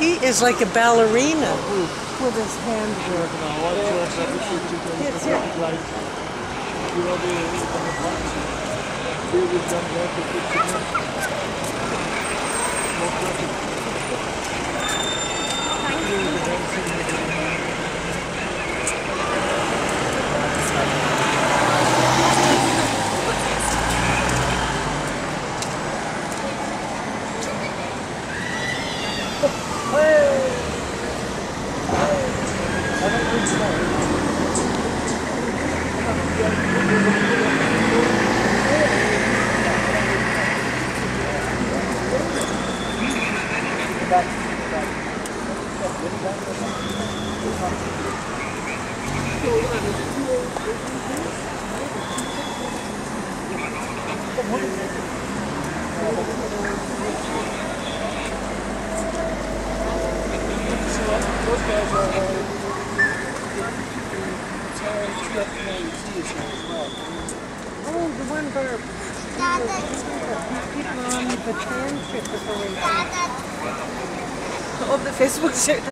He is like a ballerina with his handwork. Yes, yeah. Oh, the one where people are on the transcript before we... Op de Facebook